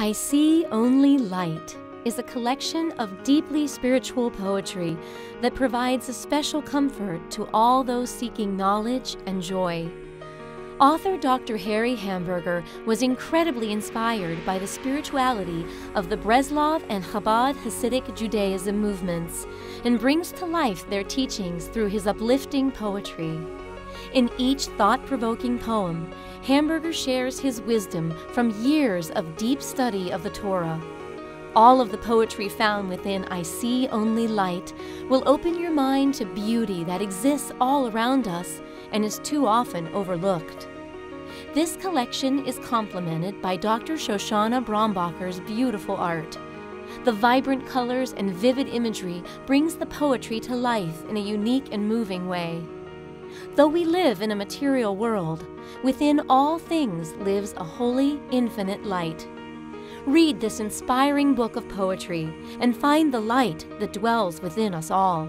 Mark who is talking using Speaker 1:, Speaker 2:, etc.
Speaker 1: I See Only Light is a collection of deeply spiritual poetry that provides a special comfort to all those seeking knowledge and joy. Author Dr. Harry Hamburger was incredibly inspired by the spirituality of the Breslov and Chabad Hasidic Judaism movements and brings to life their teachings through his uplifting poetry. In each thought provoking poem, Hamburger shares his wisdom from years of deep study of the Torah. All of the poetry found within I See Only Light will open your mind to beauty that exists all around us and is too often overlooked. This collection is complemented by Dr. Shoshannah Brombacher's beautiful art. The vibrant colors and vivid imagery brings the poetry to life in a unique and moving way. Though we live in a material world, within all things lives a holy, infinite light. Read this inspiring book of poetry and find the light that dwells within us all.